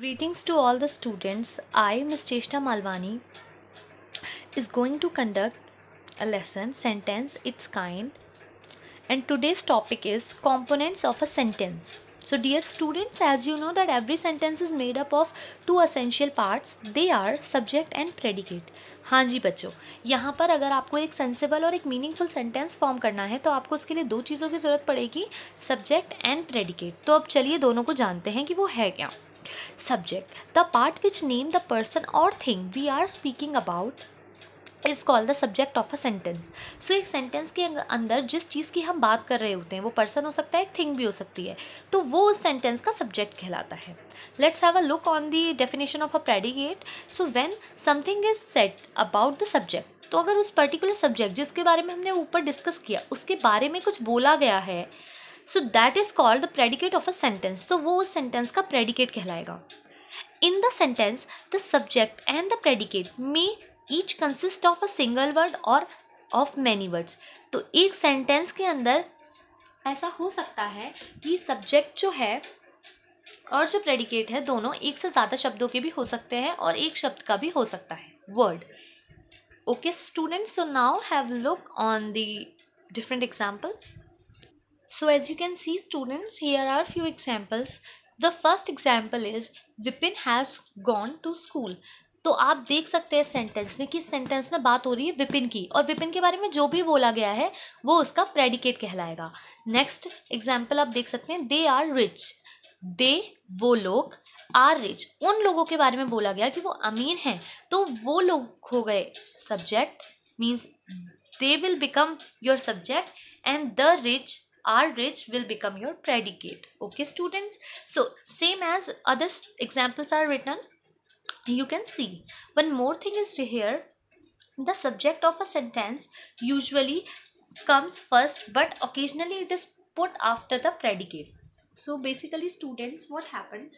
Greetings to all the students. I, Ms. Cheshta Malwani, is going to conduct a lesson, Sentence Its Kind, and today's topic is Components of a Sentence. So, dear students, as you know that every sentence is made up of two essential parts. They are subject and predicate. हाँ जी बच्चों यहाँ पर अगर आपको एक sensible और एक meaningful sentence form करना है तो आपको उसके लिए दो चीज़ों की ज़रूरत पड़ेगी सब्जेक्ट एंड प्रेडिकेट तो अब चलिए दोनों को जानते हैं कि वो है क्या subject. The part which name the person or thing we are speaking about is call the subject of a sentence so एक सेंटेंस के अंदर जिस चीज़ की हम बात कर रहे होते हैं, वो पर्सन हो सकता है, एक थिंग भी हो सकती है। तो वो उस सेंटेंस का सब्जेक्ट कहलाता है। Let's have a look on the definition of a predicate so when something is set about the subject तो अगर उस पर्टिकुलर सब्जेक्ट जिसके बारे में हमने ऊपर डिस्कस किया, उसके बारे में कुछ बोला गया है so that is called the predicate of a sentence तो वो उस सेंटेंस का प्रेडिकेट कहलाएगा। In the sentence the subject and the predicate may each consist of a single word or of many words तो एक सेंटेंस के अंदर ऐसा हो सकता है कि सब्जेक्ट जो है और जो प्रेडिकेट है, दोनों एक से ज़्यादा शब्दों के भी हो सकते हैं और एक शब्द का भी हो सकता है। Word okay students so now have look on the different examples So as you can see students, here are few examples. The first example is Vipin has gone to school. तो आप देख सकते हैं सेंटेंस में किस sentence में बात हो रही है विपिन की और विपिन के बारे में जो भी बोला गया है वो उसका प्रेडिकेट कहलाएगा। नेक्स्ट एग्ज़ाम्पल आप देख सकते हैं दे आर रिच दे वो लोग आर रिच उन लोगों के बारे में बोला गया कि वो अमीर हैं। तो वो लोग हो गए। Subject means they will become your subject and the rich are rich will become your predicate okay students so same as other examples are written you can see one more thing is here the subject of a sentence usually comes first but occasionally it is put after the predicate so basically students what happen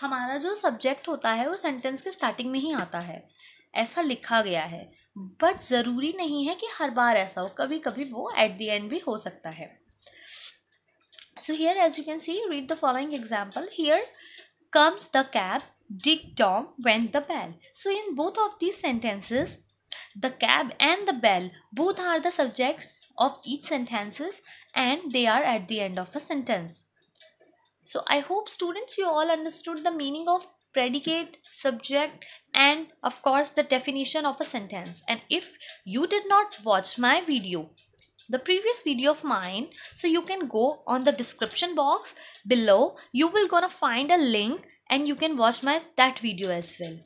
हमारा जो subject होता है, वो sentence के starting में ही आता है। ऐसा लिखा गया है। बट ज़रूरी नहीं है कि हर बार ऐसा हो। कभी कभी वो एट द एंड भी हो सकता है। So here as you can see, read the following example. Here comes the cab, Dick Tom went the bell. So in both of these sentences, the cab and the bell both are the subjects of each sentences and they are at the end of a sentence. So I hope students you all understood the meaning of predicate, subject and of course the definition of a sentence. And if you did not watch my video, the previous video of mine. So you can go on the description box below. You will gonna find a link and you can watch my that video as well.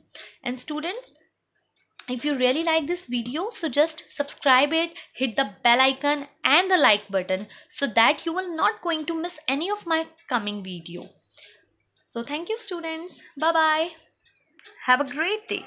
And students if you really like this video so just subscribe it hit the bell icon and the like button so that you will not going to miss any of my coming video. So thank you students. Bye bye have a great day